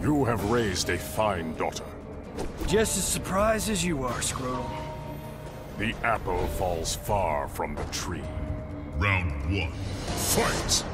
You have raised a fine daughter. Just as surprised as you are, Scrotal. The apple falls far from the tree. Round one. Fight!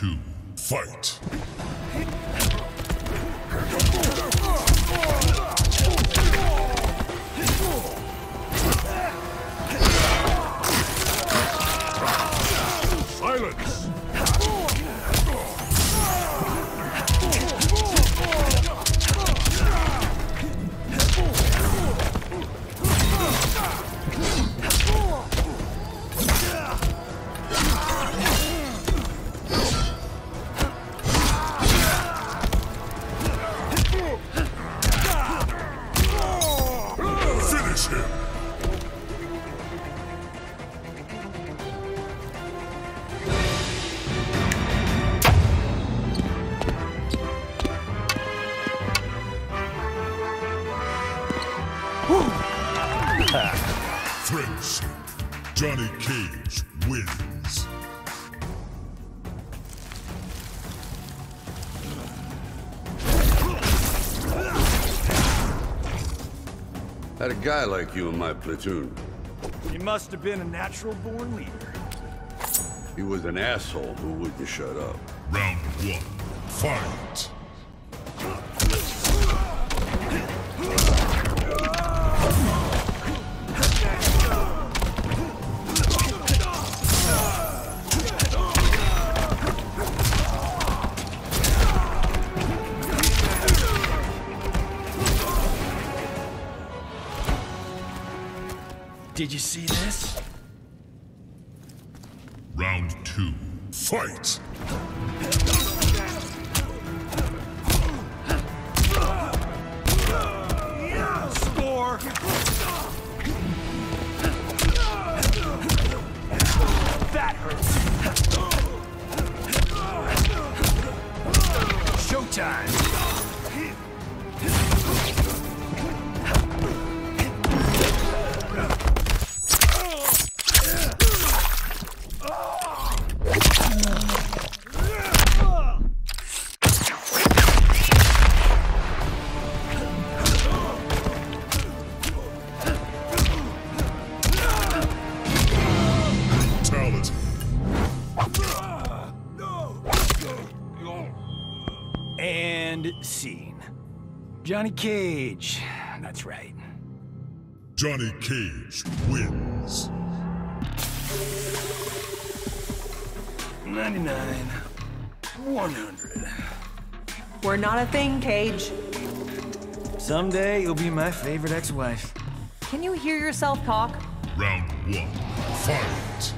Two. Fight! Friendship. Johnny Cage wins. Had a guy like you in my platoon. You must have been a natural born leader. He was an asshole who wouldn't shut up. Round one. Fight! Did you see this? Round two. Fight! And scene. Johnny Cage. That's right. Johnny Cage wins. 99. 100. We're not a thing, Cage. Someday you'll be my favorite ex-wife. Can you hear yourself talk? Round one. Fight!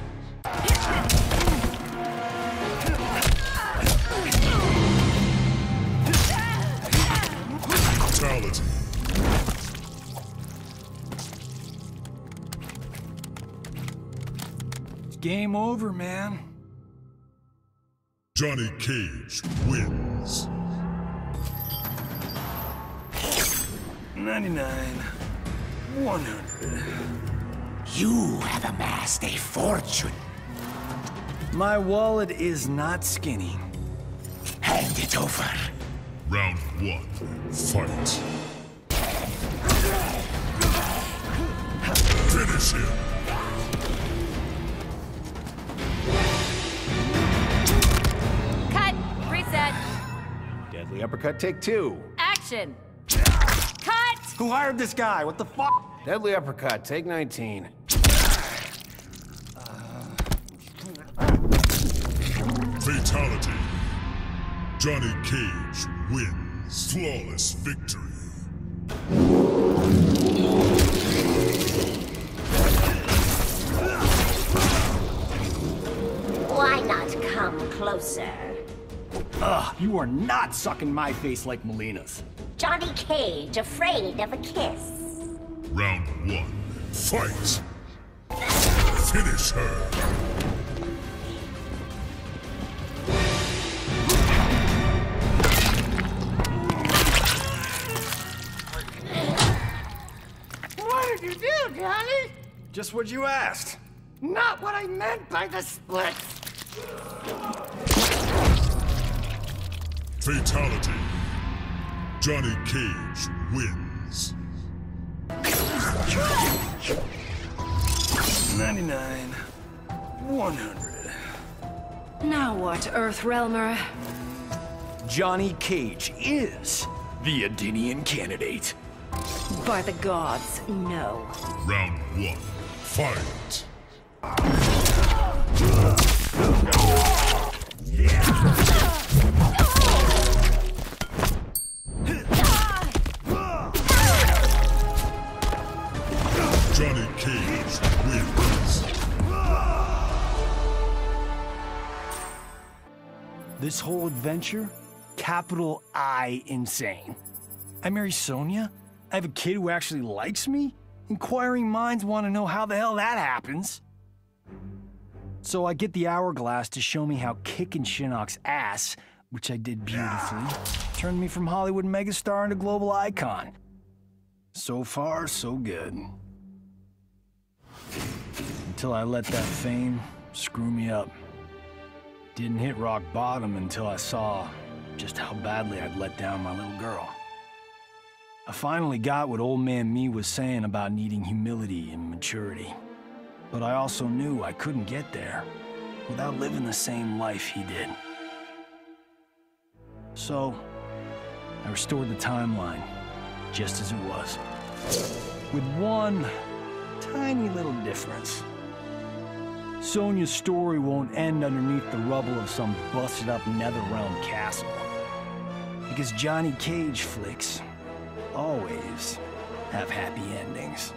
Over, man. Johnny Cage wins. 99. 100. You have amassed a fortune. My wallet is not skinny. Hand it over. Round one. Fight. Finish him. The uppercut, take two. Action! Cut! Who hired this guy? What the fuck? Deadly uppercut, take 19. Fatality. Johnny Cage wins. Flawless victory. Why not come closer? Ugh, you are not sucking my face like Mileena's. Johnny Cage afraid of a kiss. Round one, fight! Finish her! What did you do, Johnny? Just what you asked. Not what I meant by the splits. Fatality. Johnny Cage wins. 99. 100. Now what, Earthrealmer? Johnny Cage is the Edenian candidate. By the gods, no. Round one, fight! This whole adventure, capital I insane. I marry Sonya? I have a kid who actually likes me? Inquiring minds want to know how the hell that happens. So I get the hourglass to show me how kicking Shinnok's ass, which I did beautifully, turned me from Hollywood megastar into global icon. So far, so good. Until I let that fame screw me up. Didn't hit rock bottom until I saw just how badly I'd let down my little girl. I finally got what old man me was saying about needing humility and maturity. But I also knew I couldn't get there without living the same life he did. So, I restored the timeline just as it was. With one tiny little difference. Sonya's story won't end underneath the rubble of some busted up Netherrealm castle. Because Johnny Cage flicks always have happy endings.